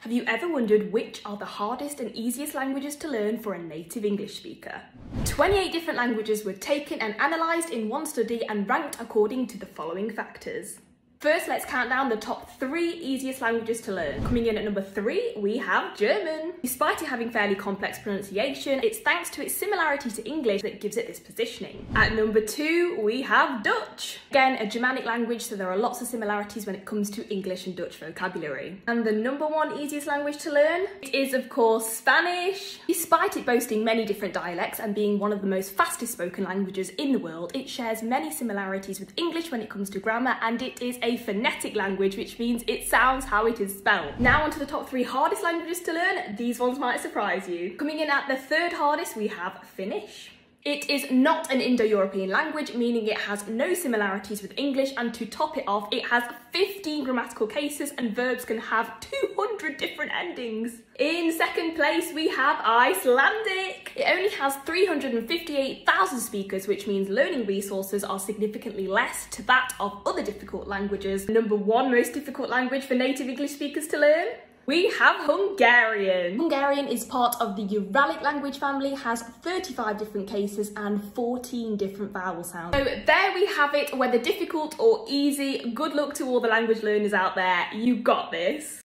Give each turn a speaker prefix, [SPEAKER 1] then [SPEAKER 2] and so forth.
[SPEAKER 1] Have you ever wondered which are the hardest and easiest languages to learn for a native English speaker? 28 different languages were taken and analysed in one study and ranked according to the following factors. First, let's count down the top three easiest languages to learn. Coming in at number three, we have German. Despite it having fairly complex pronunciation, it's thanks to its similarity to English that gives it this positioning. At number two, we have Dutch. Again, a Germanic language, so there are lots of similarities when it comes to English and Dutch vocabulary. And the number one easiest language to learn is, of course, Spanish. Despite it boasting many different dialects and being one of the most fastest spoken languages in the world, it shares many similarities with English when it comes to grammar, and it is a phonetic language, which means it sounds how it is spelled. Now onto the top three hardest languages to learn. These ones might surprise you. Coming in at the third hardest, we have Finnish. It is not an Indo-European language, meaning it has no similarities with English, and to top it off, it has 15 grammatical cases and verbs can have 200 different endings. In second place, we have Icelandic. It only has 358,000 speakers, which means learning resources are significantly less to that of other difficult languages. Number one most difficult language for native English speakers to learn? We have Hungarian. Hungarian is part of the Uralic language family, has 35 different cases and 14 different vowel sounds. So there we have it, whether difficult or easy, good luck to all the language learners out there, you got this.